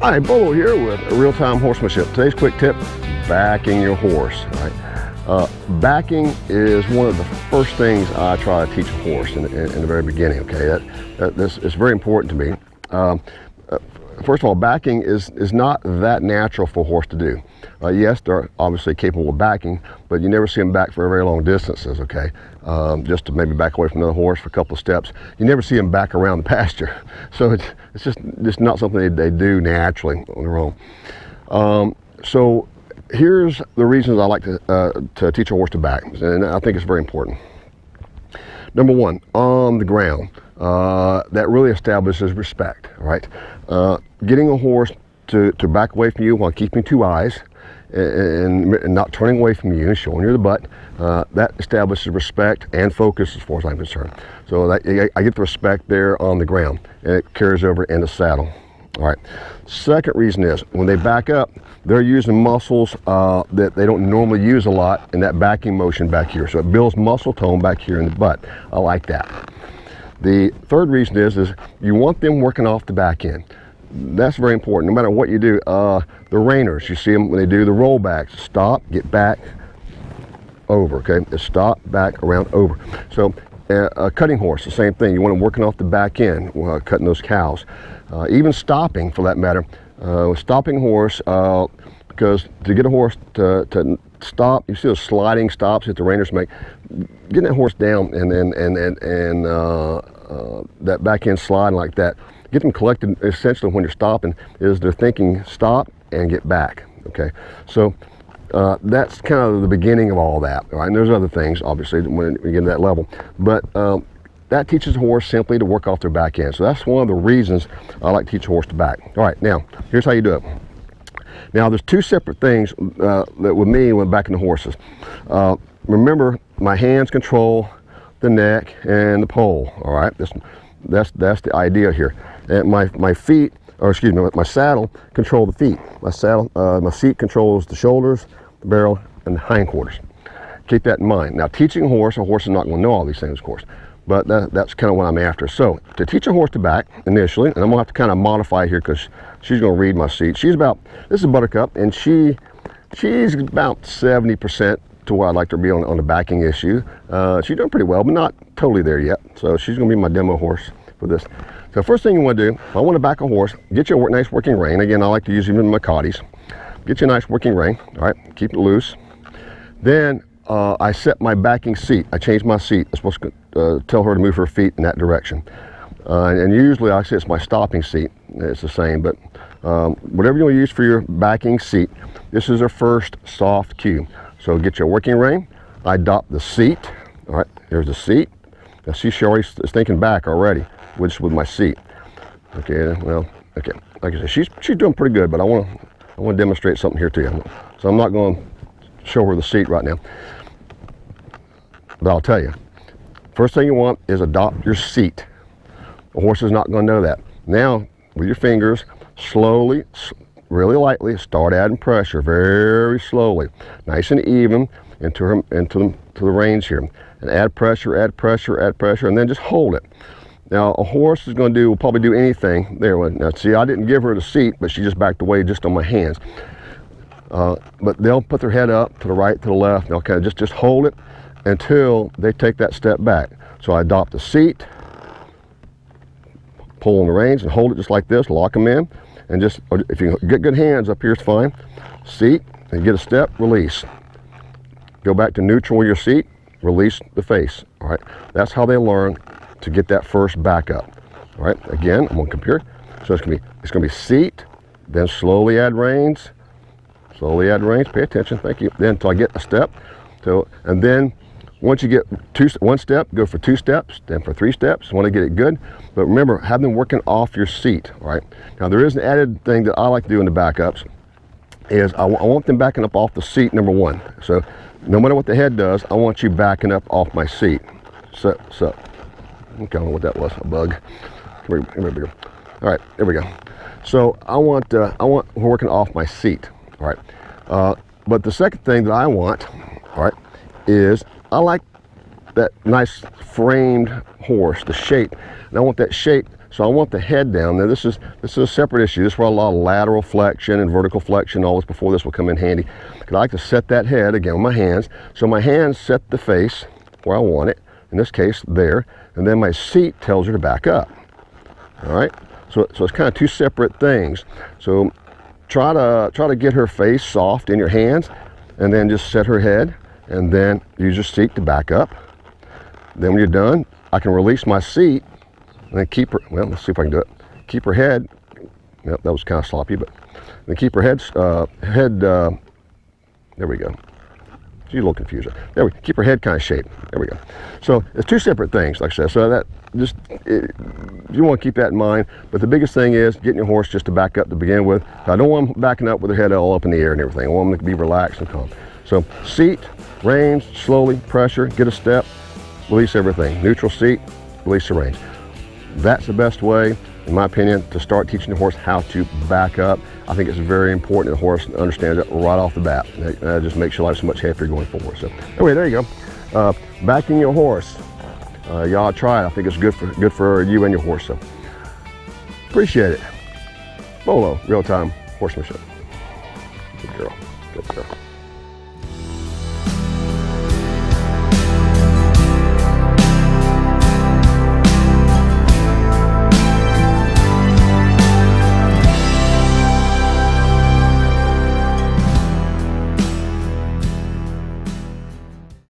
Hi, Bolo here with Real-Time Horsemanship. Today's quick tip, backing your horse. Right? Uh, backing is one of the first things I try to teach a horse in, in, in the very beginning, okay? That, that, this is very important to me. Um, uh, first of all, backing is, is not that natural for a horse to do. Uh, yes, they're obviously capable of backing, but you never see them back for very long distances, okay? Um, just to maybe back away from another horse for a couple of steps. You never see them back around the pasture. So it's, it's just, just not something they, they do naturally on their own. Um, so here's the reasons I like to, uh, to teach a horse to back, and I think it's very important. Number one, on the ground, uh, that really establishes respect, right? Uh, getting a horse to, to back away from you while keeping two eyes and, and not turning away from you and showing you the butt, uh, that establishes respect and focus as far as I'm concerned. So that, I get the respect there on the ground and it carries over in the saddle. All right. Second reason is when they back up, they're using muscles uh, that they don't normally use a lot in that backing motion back here. So it builds muscle tone back here in the butt. I like that. The third reason is, is you want them working off the back end that's very important. No matter what you do, uh, the reiners, you see them when they do the rollbacks. Stop, get back, over. Okay, Just stop, back, around, over. So uh, a cutting horse, the same thing. You want them working off the back end, uh, cutting those cows. Uh, even stopping, for that matter. Uh, stopping horse, uh, because to get a horse to, to stop, you see those sliding stops that the reiners make. Getting that horse down and and and and, and that back end sliding like that get them collected essentially when you're stopping is they're thinking stop and get back okay? So uh, that's kind of the beginning of all that right? And there's other things obviously when you get to that level. But um, that teaches a horse simply to work off their back end. So that's one of the reasons I like to teach a horse to back. All right now here's how you do it now there's two separate things uh, that with me when backing the horses uh, remember my hands control the neck and the poll all right this that's that's the idea here and my, my feet, or excuse me, my saddle control the feet. My saddle, uh, my seat controls the shoulders, the barrel, and the hindquarters. Keep that in mind. Now, teaching a horse, a horse is not going to know all these things, of course, but that, that's kind of what I'm after. So, to teach a horse to back initially, and I'm to have to kind of modify here because she's to read my seat. She's about, this is Buttercup, and she, she's about 70% to where I'd like to be on, on the backing issue. Uh, she's doing pretty well, but not totally there yet. So she's to be my demo horse for this. So first thing you want to do, if I want to back a horse, get you a nice working rein. Again, I like to use even mecates. Get you a nice working rein, all right, keep it loose. Then uh, I set my backing seat. I change my seat. I'm supposed to uh, tell her to move her feet in that direction. Uh, and usually I say it's my stopping seat. It's the same, but um, whatever you use for your backing seat, this is our first soft cue. So get your working rein. I adopt the seat. All right, there's the seat. Now see, she already is thinking back already which with my seat. Okay, well, okay. Like I said, she's she's doing pretty good, but I want to I want to demonstrate something here to you. So I'm not going to show her the seat right now, but I'll tell you. First thing you want is adopt your seat. The horse is not going to know that. Now, with your fingers, slowly, really lightly, start adding pressure, very slowly, nice and even into her, into the, to the reins here, and add pressure, add pressure, add pressure, and then just hold it. Now, a horse is going to do, will probably do anything. There, now see, I didn't give her the seat, but she just backed away just on my hands. Uh, but they'll put their head up to the right, to the left. They'll kind of just, just hold it until they take that step back. So I adopt the seat, pull on the reins and hold it just like this, lock them in. And just, if you get good hands up here, it's fine. Seat, and get a step, release. Go back to neutral your seat, release the face. All right, that's how they learn to get that first back up. All right, again, I'm gonna compare. So it's gonna be it's gonna be seat, then slowly add reins, slowly add reins. Pay attention, thank you. Then until I get a step. So and then once you get two one step, go for two steps, then for three steps. Want to get it good, but remember, have them working off your seat. All right. Now there is an added thing that I like to do in the backups is I, I want them backing up off the seat. Number one. So no matter what the head does, I want you backing up off my seat. So so I don't know what that was, a bug. Here, come here, All right, there we go. So I want, uh, I want working off my seat, all right? Uh, but the second thing that I want, all right, is I like that nice framed horse, the shape. And I want that shape So I want the head down there. This is this is a separate issue. This is where a lot of lateral flexion and vertical flexion, all this before this will come in handy. Because I like to set that head again with my hands. So my hands set the face where I want it. In this case, there. And then my seat tells her to back up. All right. So, so it's kind of two separate things. So try to try to get her face soft in your hands, and then just set her head, and then use your seat to back up. Then when you're done, I can release my seat and then keep her, well, let's see if I can do it. Keep her head, yep, that was kind of sloppy, but then keep her head, uh, head, uh, there we go. A little confused. There we keep her head kind of shaped. There we go. So it's two separate things, like I said. So that just it, you want to keep that in mind. But the biggest thing is getting your horse just to back up to begin with. I don't want them backing up with their head all up in the air and everything. I want them to be relaxed and calm. So seat, reins, slowly pressure, get a step, release everything. Neutral seat, release the reins. That's the best way, in my opinion, to start teaching the horse how to back up. I think it's very important the horse understands it right off the bat. That just makes your life so much happier going forward. So anyway, there you go. Uh, backing your horse. Uh, y'all try it. I think it's good for good for you and your horse. So appreciate it. Bolo, real time horsemanship. Good girl. Good girl.